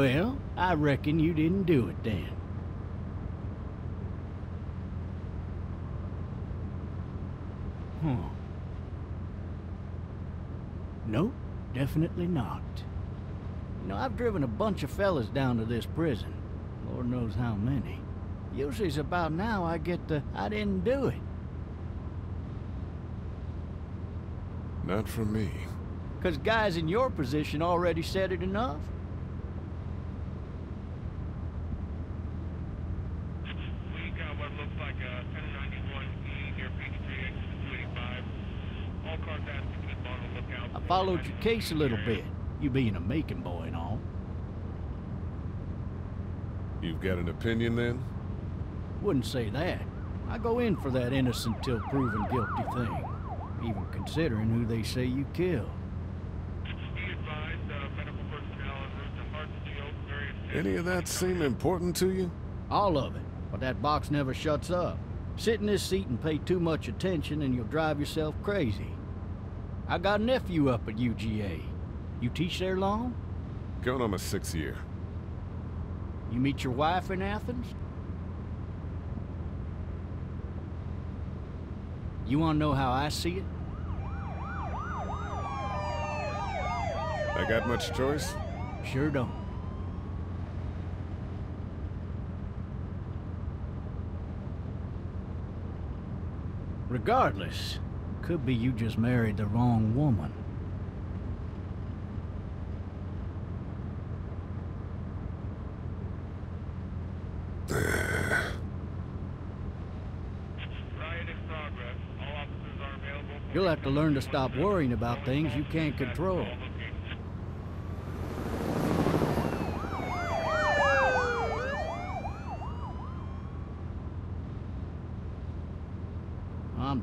Well, I reckon you didn't do it then. Huh. Nope, definitely not. You know, I've driven a bunch of fellas down to this prison. Lord knows how many. Usually it's about now I get the, I didn't do it. Not from me. Because guys in your position already said it enough. We got what looks like a 1091E near Peachtree, exit 285. All cars asked to keep on the lookout. I followed your case a little bit, you being a Macon boy and all. You've got an opinion then? Wouldn't say that. I go in for that innocent till proven guilty thing, even considering who they say you killed. Be advised, uh, medical personnel en route to Hartsfield, various Any of that seem important to you? All of it, but that box never shuts up. Sit in this seat and pay too much attention and you'll drive yourself crazy. I got a nephew up at UGA. You teach there long? Going on my sixth year. You meet your wife in Athens? You want to know how I see it? I got much choice? Sure don't. Regardless, could be you just married the wrong woman. riot in progress. All officers are available for You'll have to learn to stop worrying about things you can't control. all locations. I'm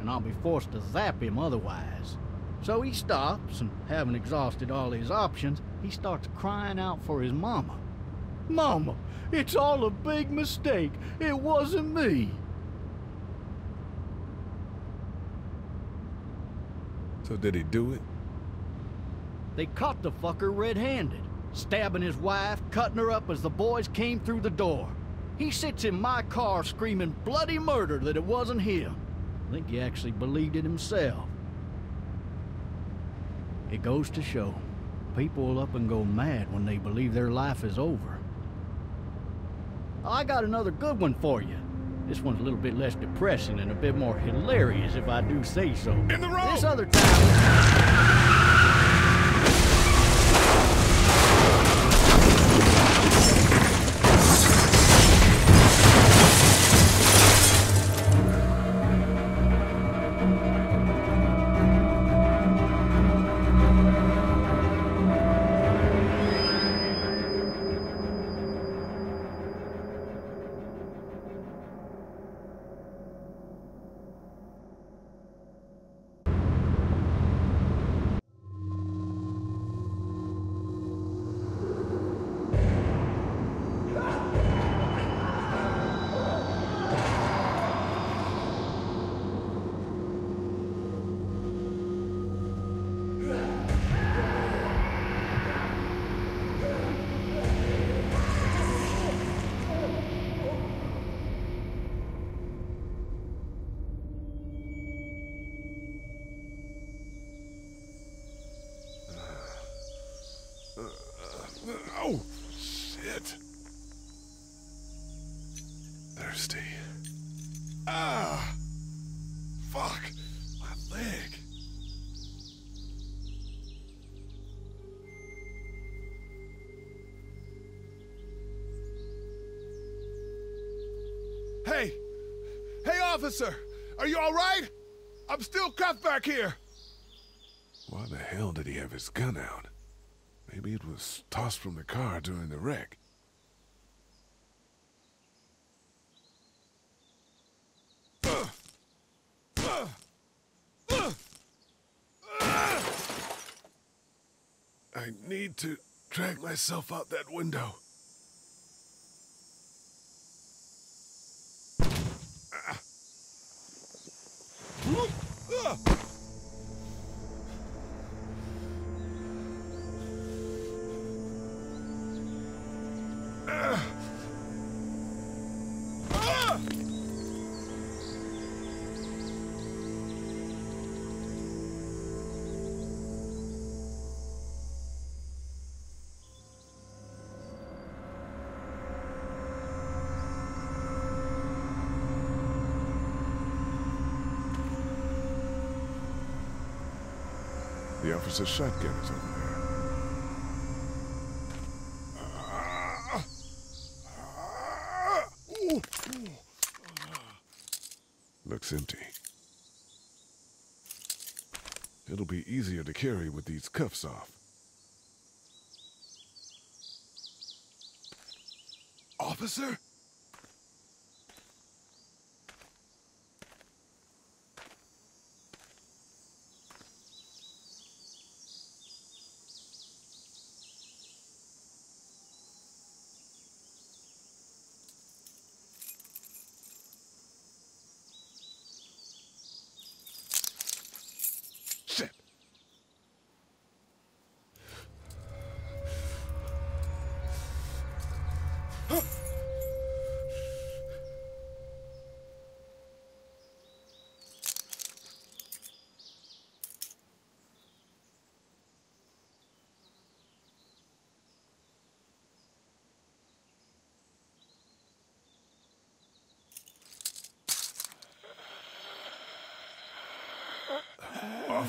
and I'll be forced to zap him otherwise. So he stops, and having exhausted all his options, he starts crying out for his mama. Mama, it's all a big mistake. It wasn't me. So did he do it? They caught the fucker red-handed, stabbing his wife, cutting her up as the boys came through the door. He sits in my car screaming bloody murder that it wasn't him. I think he actually believed it himself. It goes to show, people will up and go mad when they believe their life is over. I got another good one for you. This one's a little bit less depressing and a bit more hilarious, if I do say so. In the road! This other time. Officer, are you all right? I'm still cuffed back here. Why the hell did he have his gun out? Maybe it was tossed from the car during the wreck. I need to drag myself out that window. Officer's shotgun is over there. Looks empty. It'll be easier to carry with these cuffs off. Officer?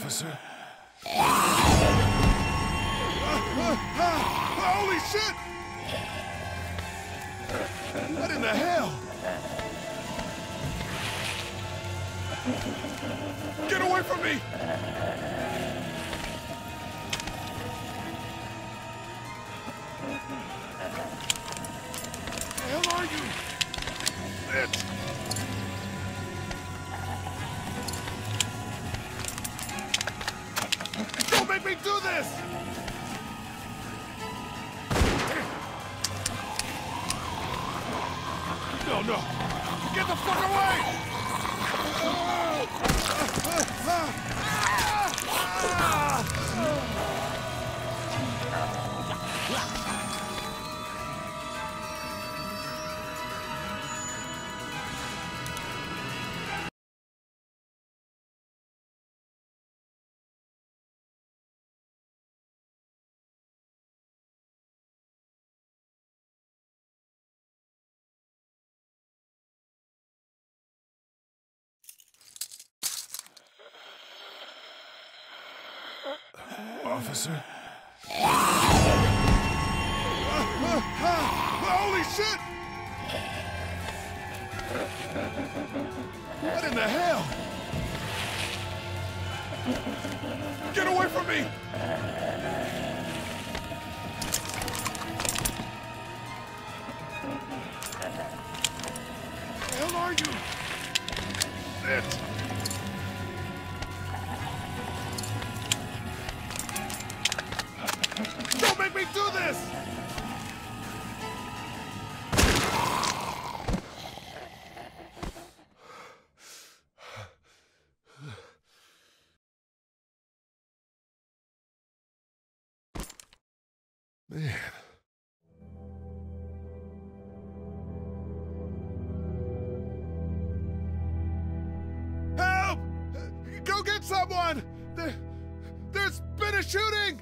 Officer? Holy shit! What in the hell? Get away from me! Hell are you? Bitch! Do this! Officer? Holy shit! What in the hell? Get away from me! Hell are you? Bitch! Go get someone! There, there's been a shooting!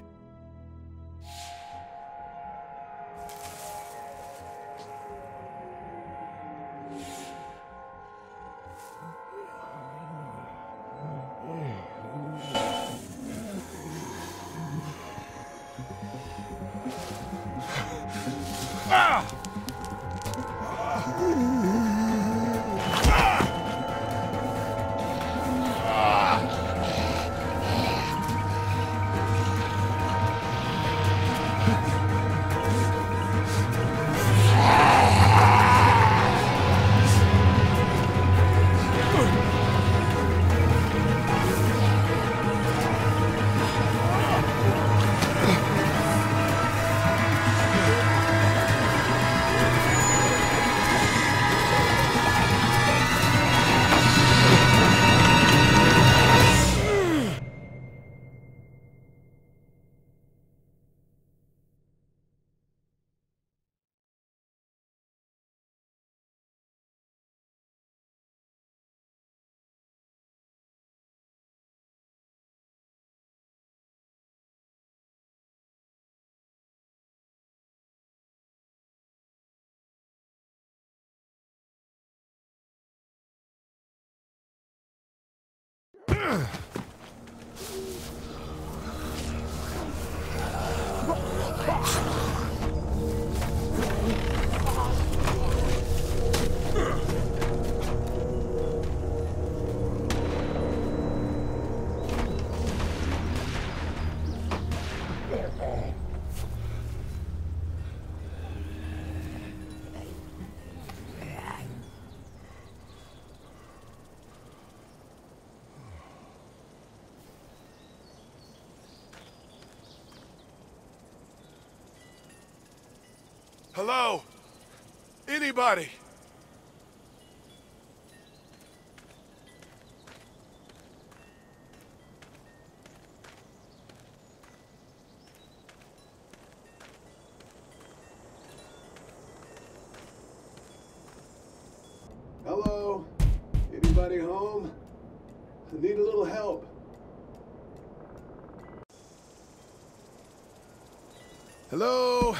Ugh! Hello? Anybody? Hello? Anybody home? I need a little help. Hello?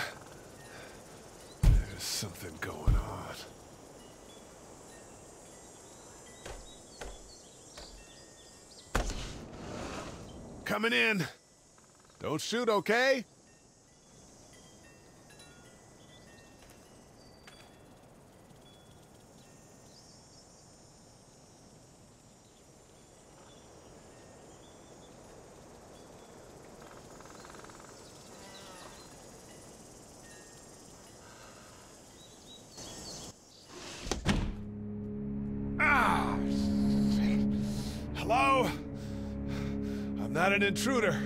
There's something going on. Coming in. Don't shoot, okay? An intruder.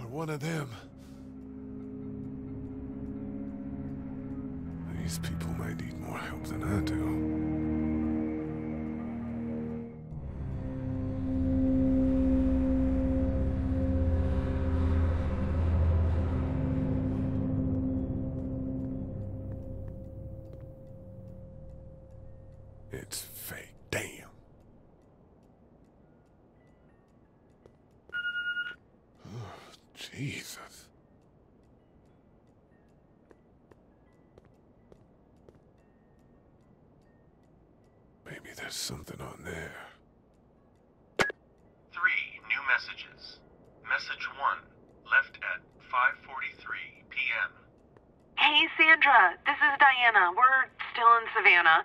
Or one of them. Jesus. Maybe there's something on there. Three new messages. Message one, left at 5:43 p.m. Hey, Sandra. This is Diana. We're still in Savannah.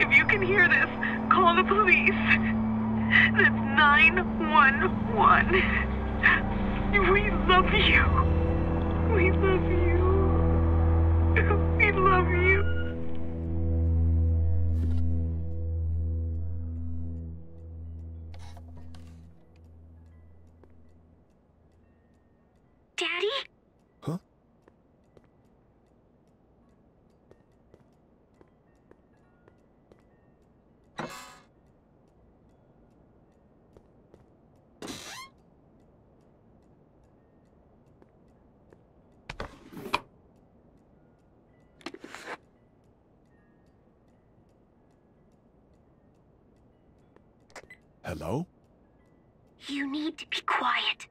If you can hear this, call the police. That's 911. We love you. We love you. We love you. Daddy? Hello? You need to be quiet.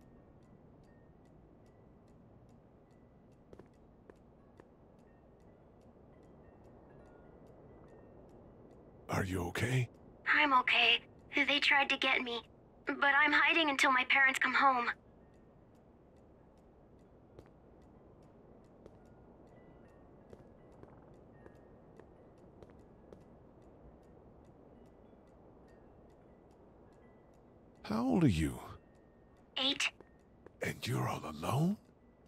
Are you okay? I'm okay. They tried to get me, but I'm hiding until my parents come home. How old are you? Eight? And you're all alone?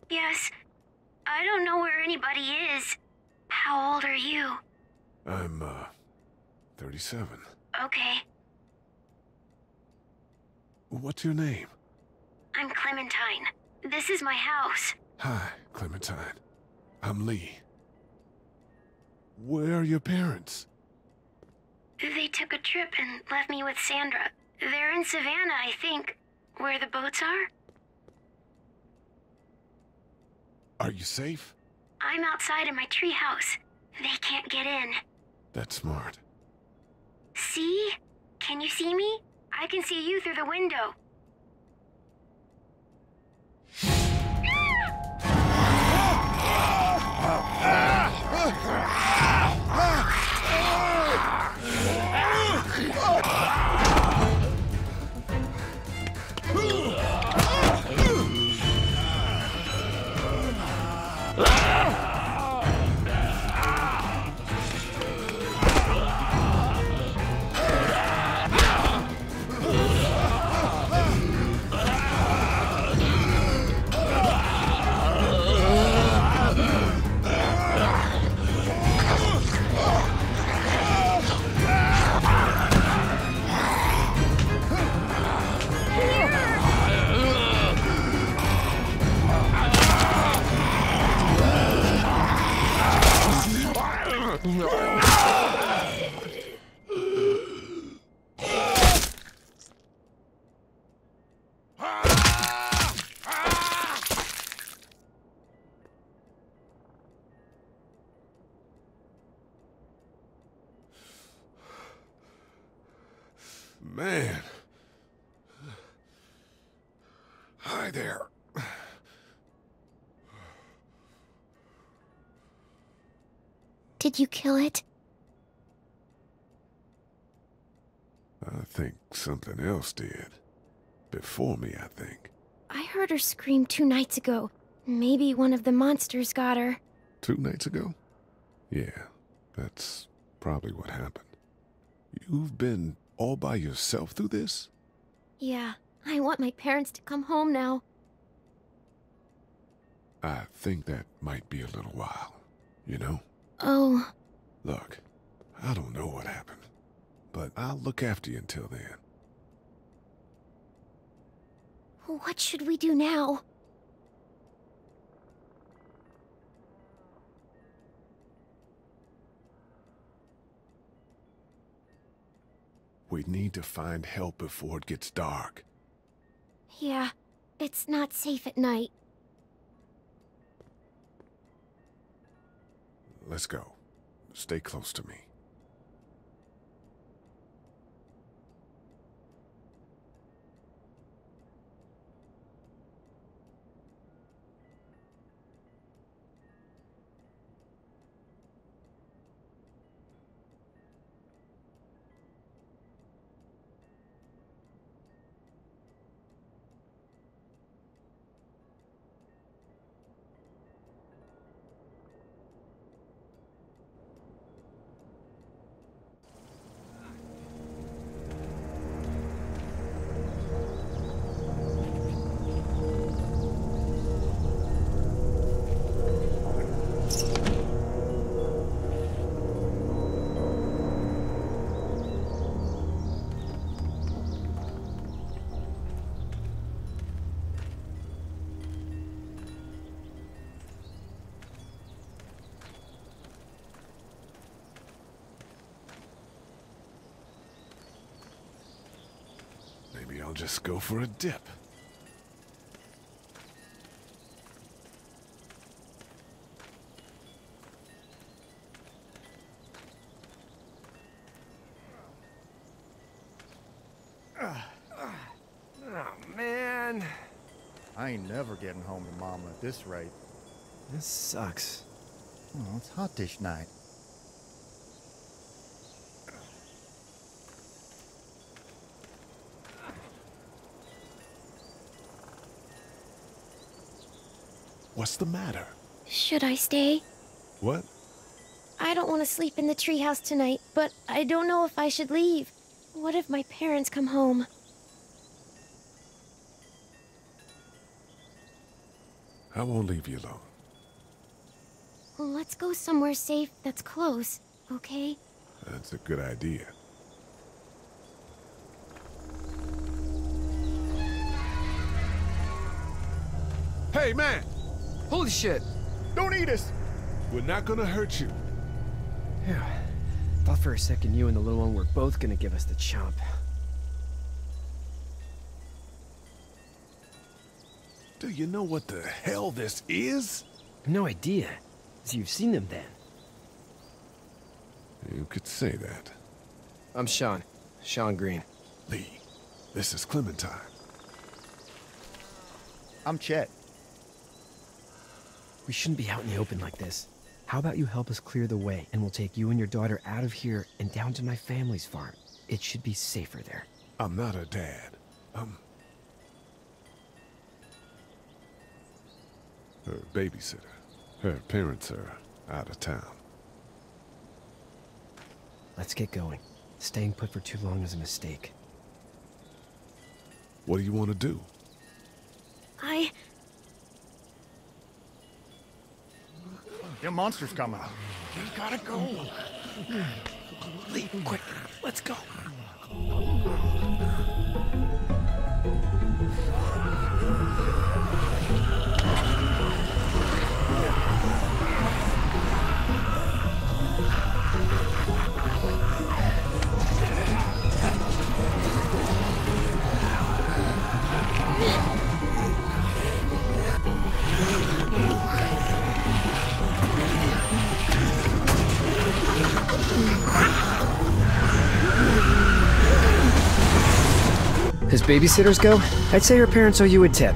Yes. I don't know where anybody is. How old are you? I'm, uh, 37. Okay, What's your name? I'm Clementine. This is my house. Hi, Clementine. I'm Lee. Where are your parents? They took a trip and left me with Sandra. They're in Savannah, I think. Where the boats are? Are you safe? I'm outside in my treehouse. They can't get in. That's smart. See? Can you see me? I can see you through the window. Man. Did you kill it? I think something else did. Before me, I think. I heard her scream two nights ago. Maybe one of the monsters got her. Two nights ago? Yeah, that's probably what happened. You've been all by yourself through this? Yeah, I want my parents to come home now. I think that might be a little while, you know? Oh, Look, I don't know what happened, but I'll look after you until then. what should we do now? We need to find help before it gets dark. Yeah, it's not safe at night. Let's go. Stay close to me. Just go for a dip. Oh, man. I ain't never getting home to Mama at this rate. This sucks. Oh, it's hot dish night. What's the matter? Should I stay? What? I don't want to sleep in the treehouse tonight, but I don't know if I should leave. What if my parents come home? I won't leave you alone. Let's go somewhere safe that's close, okay? That's a good idea. Hey, man! Holy shit! Don't eat us! We're not gonna hurt you. Yeah. Thought for a second you and the little one were both gonna give us the chomp. Do you know what the hell this is? No idea. So you've seen them then? You could say that. I'm Shawn. Shawn Greene. Lee, this is Clementine. I'm Chet. We shouldn't be out in the open like this. How about you help us clear the way, and we'll take you and your daughter out of here and down to my family's farm. It should be safer there. I'm not a dad. I'm... Her babysitter. Her parents are out of town. Let's get going. Staying put for too long is a mistake. What do you want to do? I... Them monsters coming. We gotta go. Lee, quick, let's go. Babysitters go, I'd say her parents owe you a tip.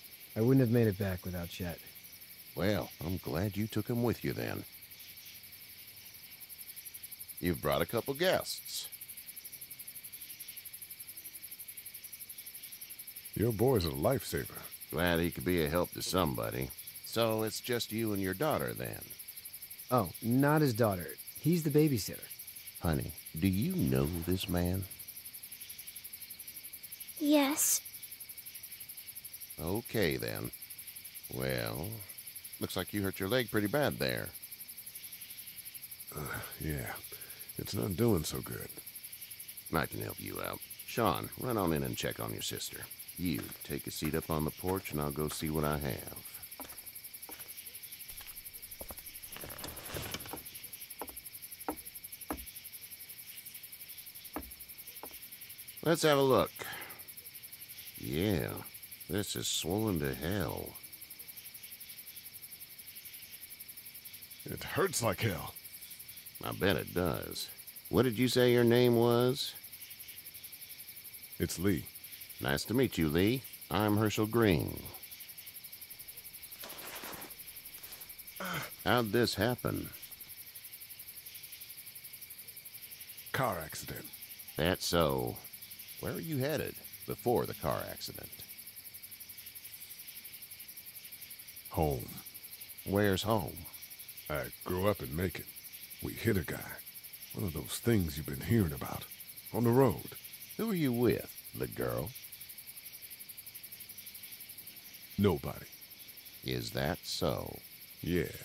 I wouldn't have made it back without Chet. Well, I'm glad you took him with you then. You've brought a couple guests. Your boy's a lifesaver. Glad he could be a help to somebody. So it's just you and your daughter then. Oh, not his daughter. He's the babysitter. Honey, do you know this man? Yes. Okay then. Well, looks like you hurt your leg pretty bad there. Uh, yeah, it's not doing so good. I can help you out. Shawn, run on in and check on your sister. You, take a seat up on the porch and I'll go see what I have. Let's have a look. Yeah, this is swollen to hell. It hurts like hell. I bet it does. What did you say your name was? It's Lee. Nice to meet you, Lee. I'm Hershel Greene. How'd this happen? Car accident. That's so. Where are you headed before the car accident? Home. Where's home? I grew up in Macon. We hit a guy. One of those things you've been hearing about. On the road. Who are you with? The girl? Nobody. Is that so? Yeah,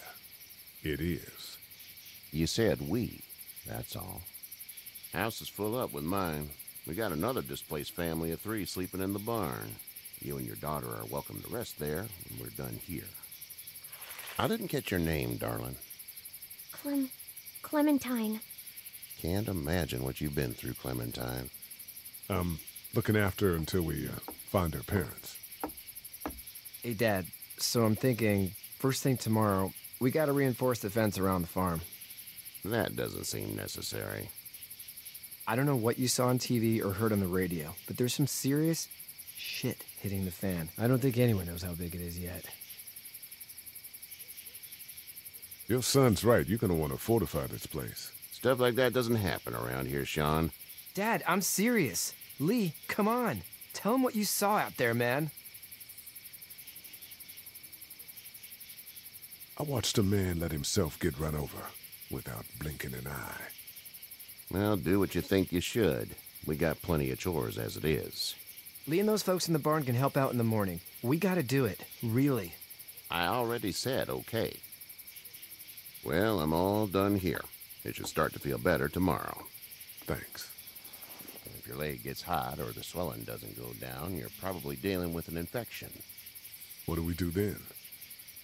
it is. You said we. That's all. House is full up with mine. We got another displaced family of three sleeping in the barn. You and your daughter are welcome to rest there when we're done here. I didn't catch your name, darling. Clem. Clementine. Can't imagine what you've been through, Clementine. I'm looking after her until we uh, find her parents. Hey, Dad. So I'm thinking, first thing tomorrow, we gotta reinforce the fence around the farm. That doesn't seem necessary. I don't know what you saw on TV or heard on the radio, but there's some serious shit hitting the fan. I don't think anyone knows how big it is yet. Your son's right. You're gonna want to fortify this place. Stuff like that doesn't happen around here, Shawn. Dad, I'm serious. Lee, come on. Tell him what you saw out there, man. I watched a man let himself get run over without blinking an eye. Well, do what you think you should. We got plenty of chores as it is. Lee and those folks in the barn can help out in the morning. We gotta do it. Really. I already said okay. Well, I'm all done here. It should start to feel better tomorrow. Thanks. If your leg gets hot or the swelling doesn't go down, you're probably dealing with an infection. What do we do then?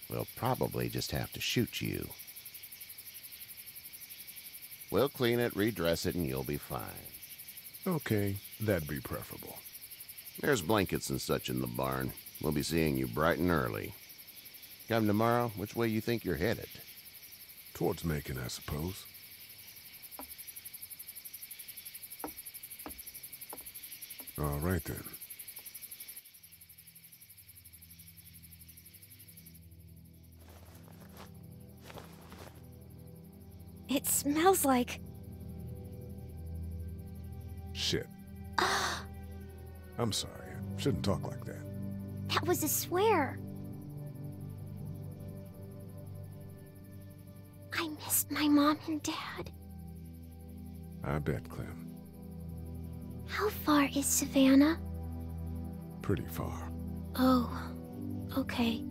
We'll probably just have to shoot you. We'll clean it, redress it, and you'll be fine. Okay, that'd be preferable. There's blankets and such in the barn. We'll be seeing you bright and early. Come tomorrow, which way you think you're headed? Towards Macon, I suppose. All right then. It smells like. I'm sorry. I shouldn't talk like that. That was a swear. I missed my mom and dad. I bet, Clem. How far is Savannah? Pretty far. Oh, okay.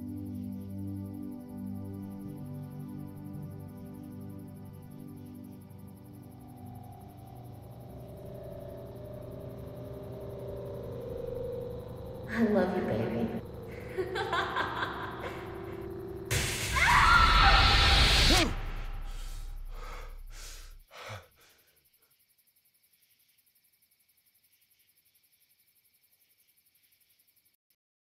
I love you, baby.